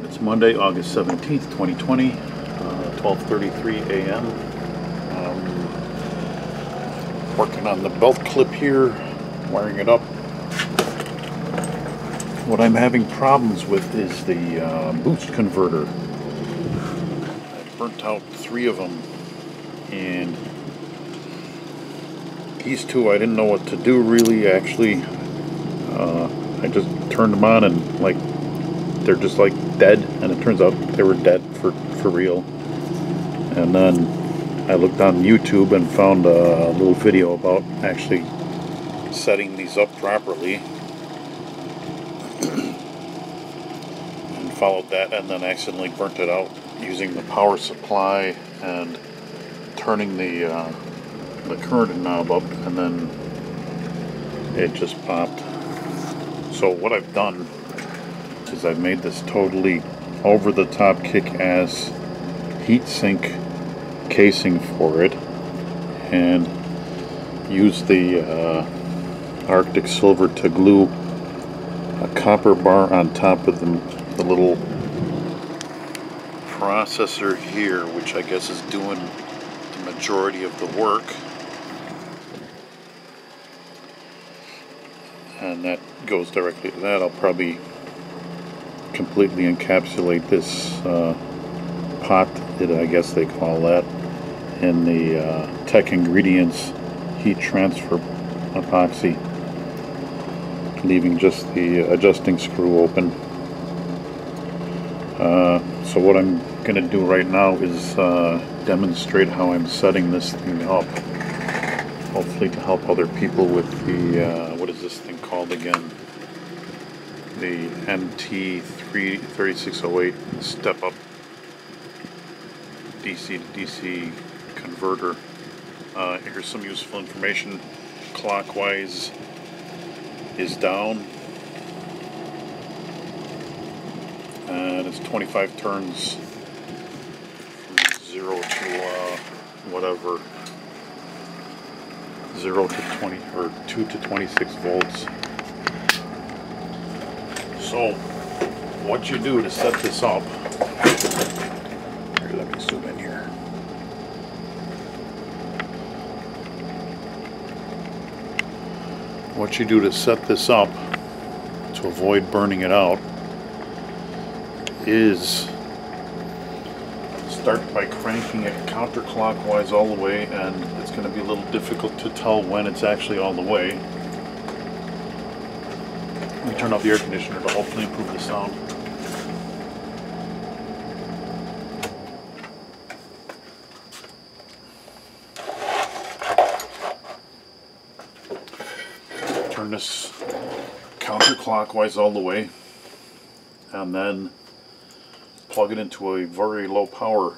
And it's Monday, August 17th, 2020, uh, 12.33 a.m. Um, working on the belt clip here, wiring it up. What I'm having problems with is the uh, boost converter. I burnt out three of them and these two I didn't know what to do really actually uh, I just turned them on and like they're just like dead and it turns out they were dead for for real. And then I looked on YouTube and found a little video about actually setting these up properly. And followed that and then accidentally burnt it out using the power supply and turning the uh, the current knob up and then it just popped. So what I've done is I've made this totally over the top kick-ass heatsink casing for it and use the uh, Arctic Silver to glue a copper bar on top of the, the little processor here which I guess is doing the majority of the work. And that goes directly to that. I'll probably completely encapsulate this uh, pot that I guess they call that in the uh, Tech Ingredients heat transfer epoxy leaving just the adjusting screw open. Uh, so what I'm gonna do right now is uh, demonstrate how I'm setting this thing up hopefully to help other people with the uh, what is this thing called again the MT3608 step up DC to DC converter. Uh, here's some useful information. Clockwise is down. And it's 25 turns from 0 to uh, whatever. 0 to 20 or 2 to 26 volts. So, what you do to set this up, here, let me zoom in here. What you do to set this up to avoid burning it out is start by cranking it counterclockwise all the way and it's going to be a little difficult to tell when it's actually all the way let me turn off the air conditioner to hopefully improve the sound. Turn this counterclockwise all the way and then plug it into a very low power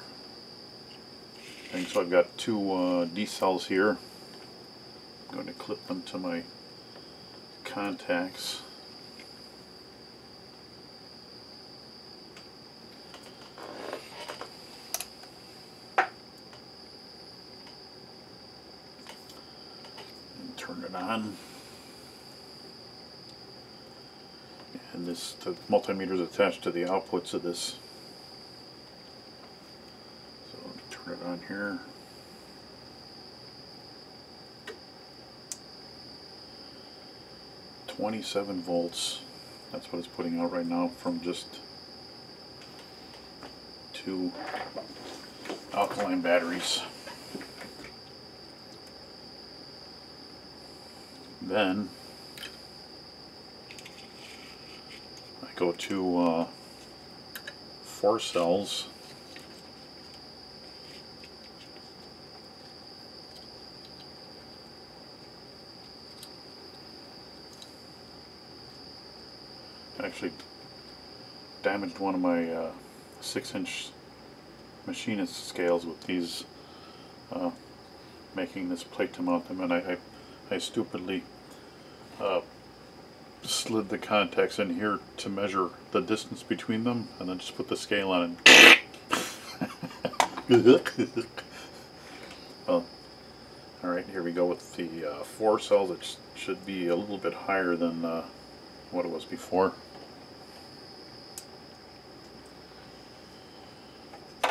thing. So I've got two uh, D cells here. I'm going to clip them to my contacts. On. And this the multimeter is attached to the outputs of this. So turn it on here. Twenty-seven volts. That's what it's putting out right now from just two alkaline batteries. Then I go to uh, four cells. Actually damaged one of my uh, six inch machinist scales with these uh, making this plate to mount them and I, I I stupidly uh, slid the contacts in here to measure the distance between them and then just put the scale on it. well, Alright, here we go with the uh, four cells. It should be a little bit higher than uh, what it was before.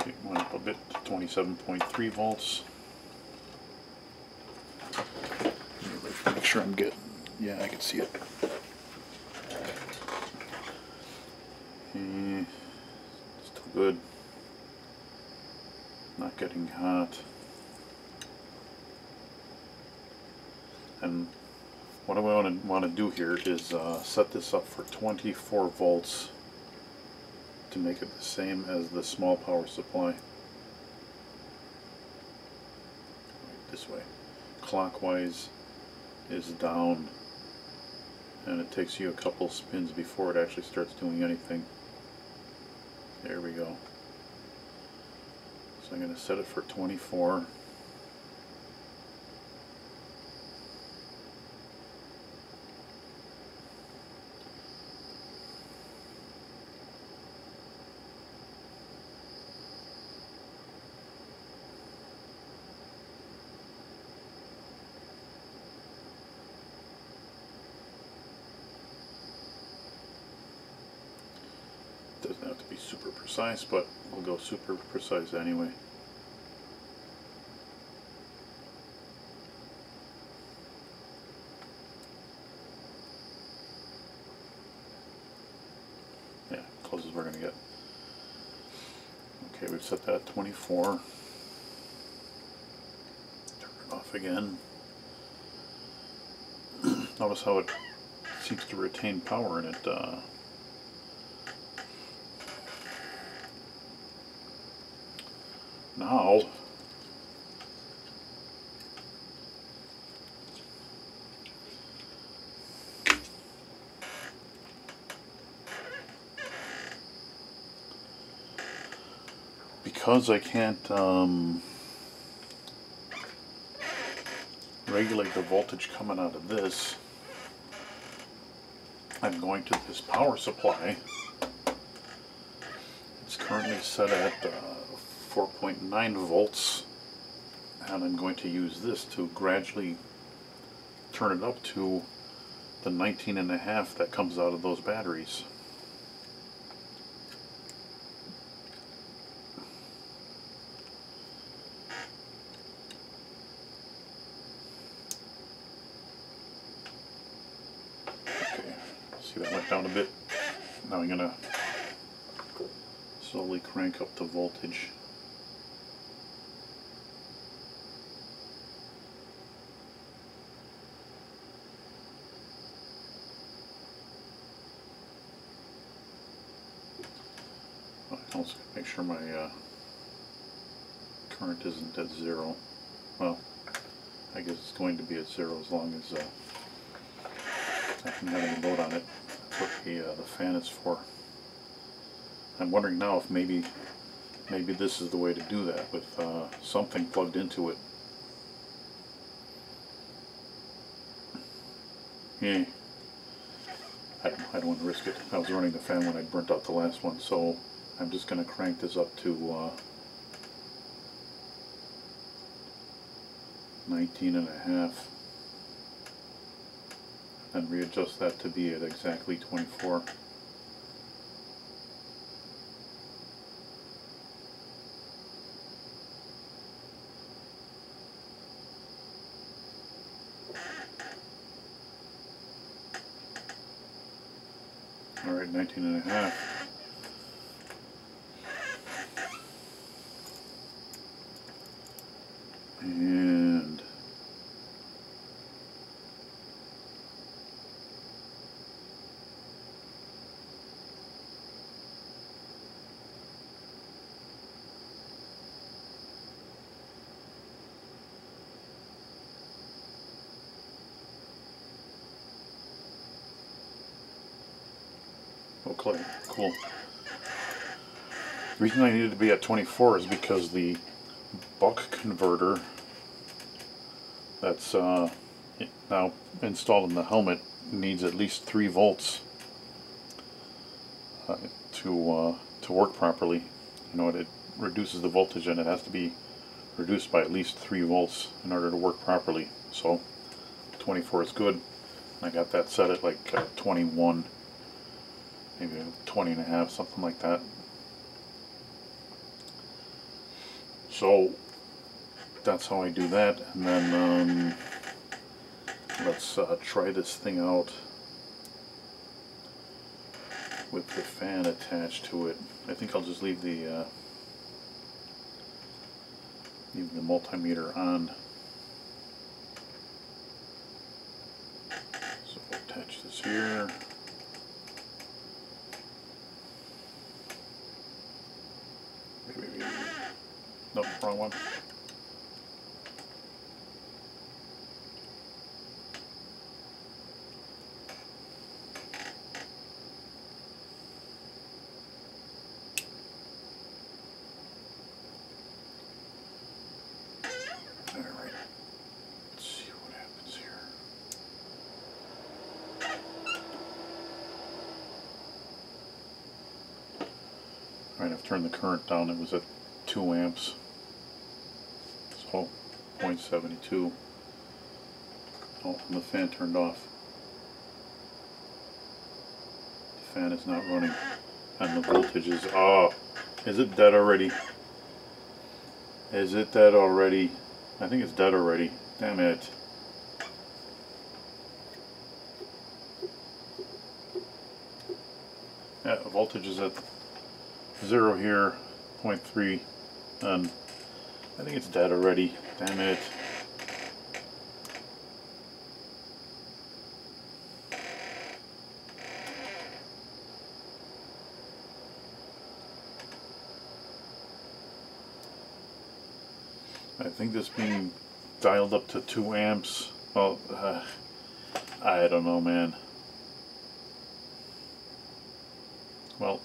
It went up a bit to 27.3 volts. Make sure I'm getting yeah, I can see it. Eh, still good. Not getting hot. And what I want to want to do here is uh, set this up for 24 volts to make it the same as the small power supply. This way. Clockwise is down and it takes you a couple spins before it actually starts doing anything. There we go. So I'm going to set it for 24. Doesn't have to be super precise, but we'll go super precise anyway. Yeah, close as we're going to get. Okay, we've set that at 24. Turn it off again. Notice how it seems to retain power in it. Uh, now. Because I can't um, regulate the voltage coming out of this I'm going to this power supply. It's currently set at uh, 4.9 volts and I'm going to use this to gradually turn it up to the 19 and a half that comes out of those batteries. Okay, see that went down a bit. Now I'm gonna slowly crank up the voltage. I also gotta make sure my uh, current isn't at zero. Well, I guess it's going to be at zero as long as uh, I can have any load on it. That's what the, uh, the fan is for. I'm wondering now if maybe maybe this is the way to do that with uh, something plugged into it. Yeah. I don't, I don't want to risk it. I was running the fan when I burnt out the last one, so I'm just going to crank this up to uh, 19 and a half and readjust that to be at exactly 24. All right, 19 and a half. Cool. The reason I needed to be at 24 is because the buck converter that's uh, now installed in the helmet needs at least 3 volts uh, to, uh, to work properly. You know, it, it reduces the voltage and it has to be reduced by at least 3 volts in order to work properly. So 24 is good. I got that set at like uh, 21 maybe 20 and a half, something like that. So that's how I do that, and then um, let's uh, try this thing out with the fan attached to it. I think I'll just leave the uh, leave the multimeter on. So attach this here. Wait, wait, wait, wait. Nope, wrong one. I've turned the current down. It was at 2 amps. So 0.72. Oh, and the fan turned off. The fan is not running. And the voltage is, oh, is it dead already? Is it dead already? I think it's dead already. Damn it. Yeah, voltage is at zero here, 0.3, and I think it's dead already. Damn it. I think this being dialed up to 2 amps, well, uh, I don't know, man. Well,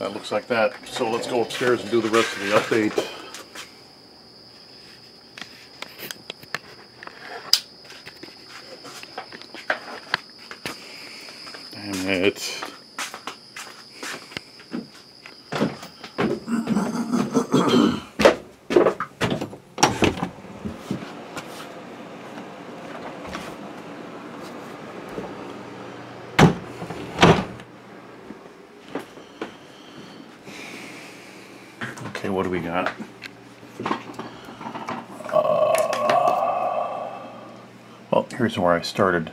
that looks like that. So let's go upstairs and do the rest of the update. Damn it. Okay, what do we got? Uh, well, here's where I started.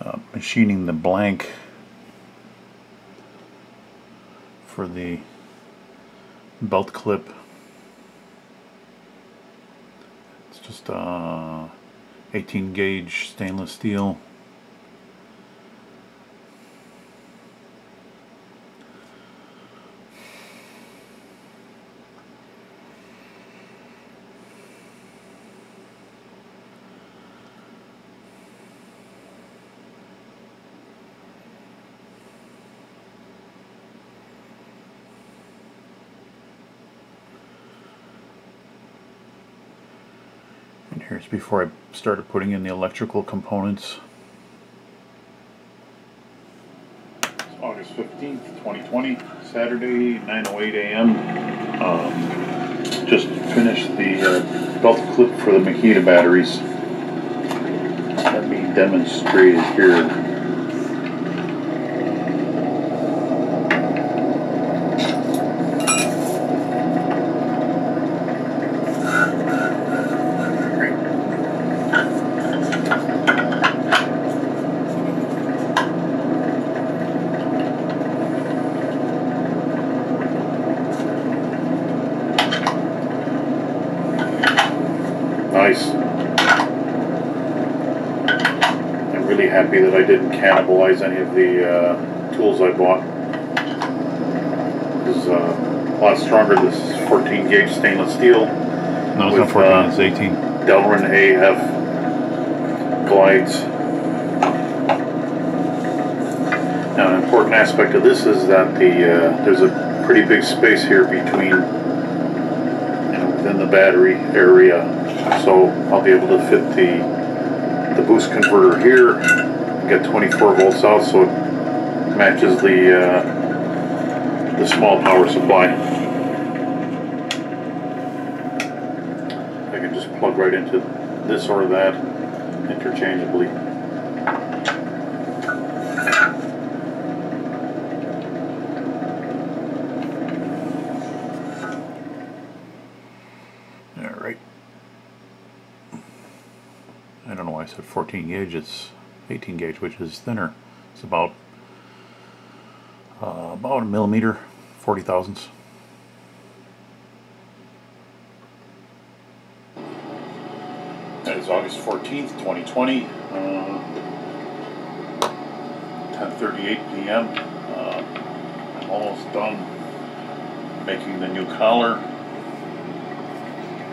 Uh, machining the blank for the belt clip. It's just uh, 18 gauge stainless steel. Here's before I started putting in the electrical components. August 15th, 2020, Saturday, 9.08 a.m. Um, just finished the uh, belt clip for the Makita batteries. Let me demonstrate here. Nice. I'm really happy that I didn't cannibalize any of the uh, tools I bought. This is uh, a lot stronger. This is 14 gauge stainless steel. No, it's With, not 14, uh, it's 18. Delrin AF glides. Now, an important aspect of this is that the uh, there's a pretty big space here between you know, within the battery area, so I'll be able to fit the the boost converter here, got 24 volts out, so it matches the uh, the small power supply. I can just plug right into this or that interchangeably. All right. I don't know why I said 14 gauge, it's 18 gauge, which is thinner. It's about uh, about a millimeter, 40 thousandths. That is August 14th, 2020, uh, 10.38 p.m. Uh, I'm almost done making the new collar.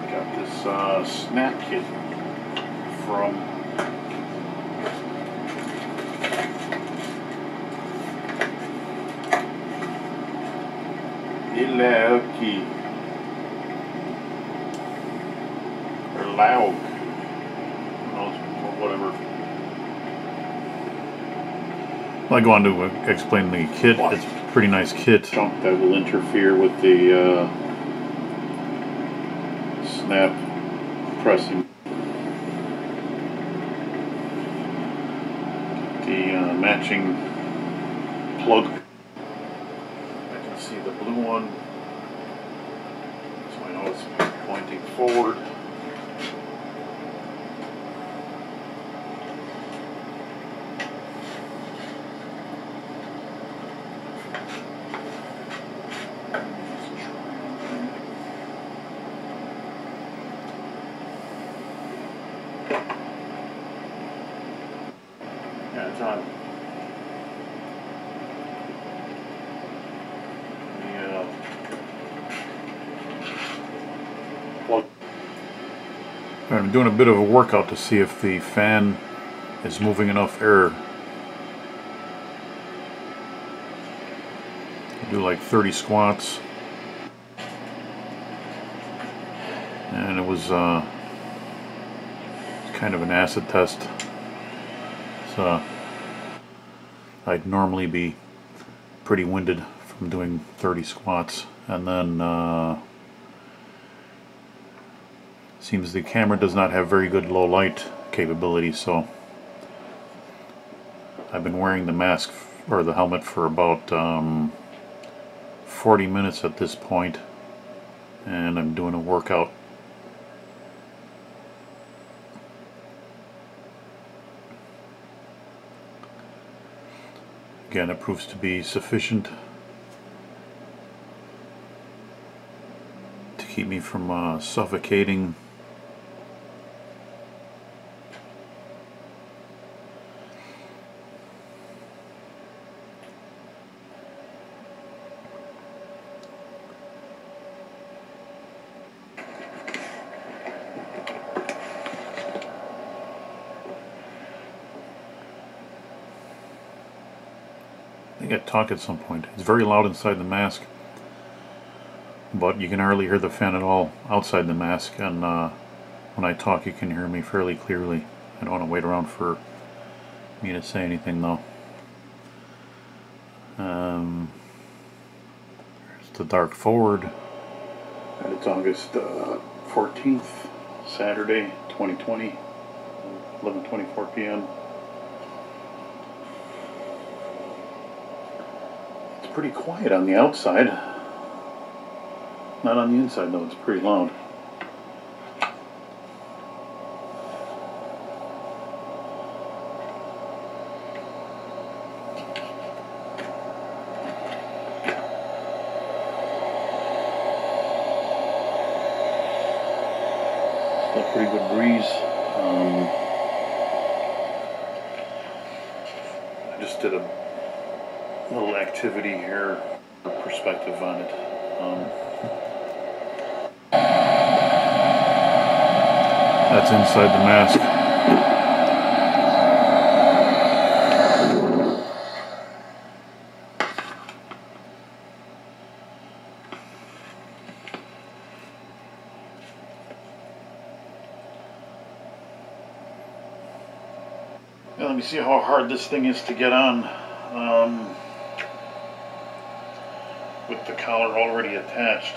Got this uh, snap kit from Ilauki or Laug, who knows, or whatever. I go on to uh, explain the kit. It's a pretty nice kit. That will interfere with the uh, snap pressing. The uh, matching plug. I can see the blue one. So I know it's pointing forward. Yeah, it's on. The, uh, plug. Doing a bit of a workout to see if the fan is moving enough air. I do like 30 squats. And it was uh, kind of an acid test. So I'd normally be pretty winded from doing 30 squats and then uh, seems the camera does not have very good low light capability so I've been wearing the mask or the helmet for about um, 40 minutes at this point and I'm doing a workout Again, it proves to be sufficient to keep me from uh, suffocating. Talk at some point. It's very loud inside the mask, but you can hardly hear the fan at all outside the mask. And uh, when I talk, you can hear me fairly clearly. I don't want to wait around for me to say anything, though. Um, there's the dark forward. And it's August uh, 14th, Saturday, 2020, 11:24 p.m. pretty quiet on the outside. Not on the inside though, it's pretty loud. Still pretty good breeze. Um, I just did a activity here, perspective on it. Um, that's inside the mask. Let me see how hard this thing is to get on. Um, collar already attached.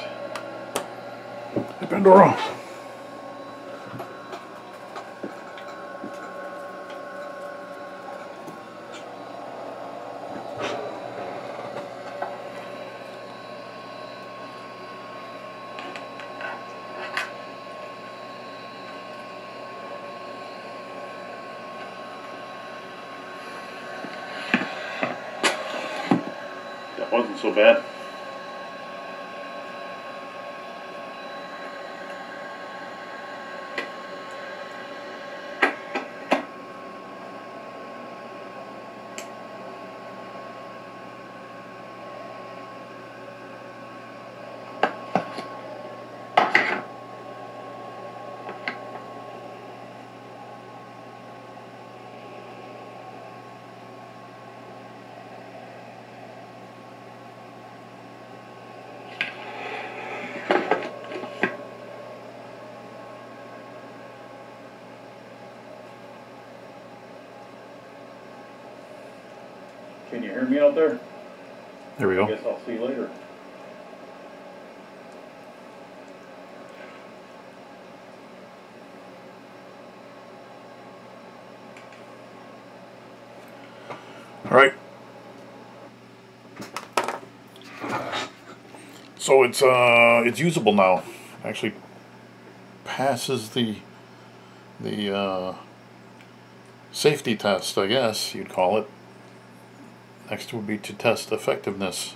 Hey, Pandora. wasn't so bad. Can you hear me out there? There we I go. guess I'll see you later. All right. So it's uh it's usable now. Actually passes the the uh, safety test, I guess you'd call it. Next would be to test effectiveness.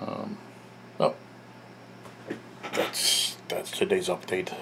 Um, oh, that's that's today's update.